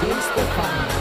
please the Fun.